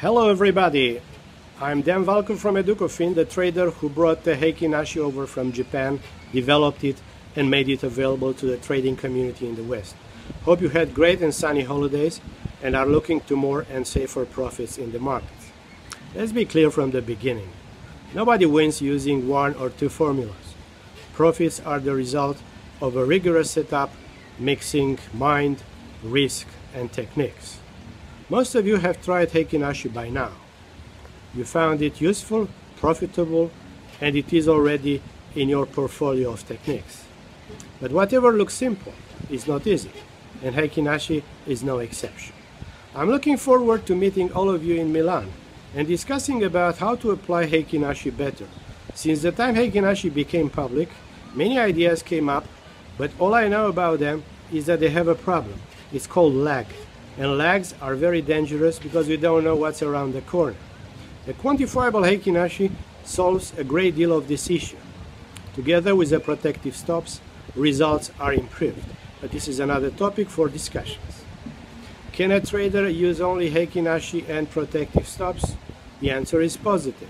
Hello everybody, I'm Dan Valcu from Educofin, the trader who brought the Heikin Ashi over from Japan, developed it and made it available to the trading community in the West. Hope you had great and sunny holidays and are looking to more and safer profits in the markets. Let's be clear from the beginning. Nobody wins using one or two formulas. Profits are the result of a rigorous setup mixing mind, risk and techniques. Most of you have tried Heikin Ashi by now. You found it useful, profitable, and it is already in your portfolio of techniques. But whatever looks simple is not easy, and Heikin Ashi is no exception. I'm looking forward to meeting all of you in Milan and discussing about how to apply Heikin Ashi better. Since the time Heikin Ashi became public, many ideas came up, but all I know about them is that they have a problem. It's called lag and lags are very dangerous because we don't know what's around the corner. The quantifiable Heikin Ashi solves a great deal of this issue. Together with the protective stops, results are improved, but this is another topic for discussions. Can a trader use only Heikin Ashi and protective stops? The answer is positive.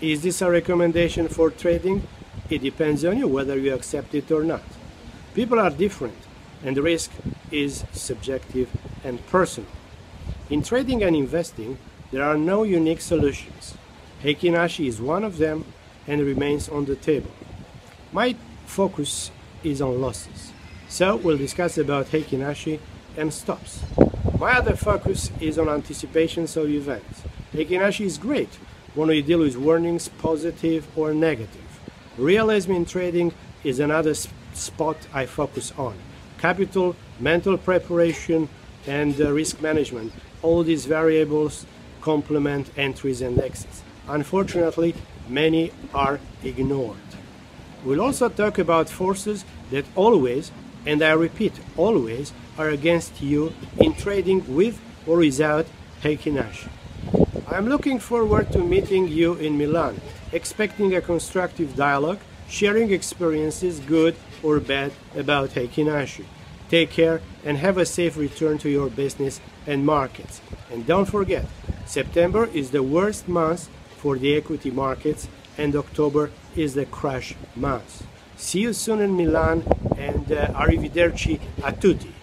Is this a recommendation for trading? It depends on you whether you accept it or not. People are different and risk is subjective and personal. In trading and investing, there are no unique solutions. Heikin Ashi is one of them and remains on the table. My focus is on losses, so we'll discuss about Heikin Ashi and stops. My other focus is on anticipations of events. Heikin Ashi is great when we deal with warnings, positive or negative. Realism in trading is another spot I focus on capital, mental preparation, and uh, risk management. All these variables complement entries and exits. Unfortunately, many are ignored. We'll also talk about forces that always, and I repeat, always, are against you in trading with or without Ashi. I'm looking forward to meeting you in Milan, expecting a constructive dialogue sharing experiences, good or bad, about Heikin Ashi. Take care and have a safe return to your business and markets. And don't forget, September is the worst month for the equity markets and October is the crash month. See you soon in Milan and uh, arrivederci a tutti.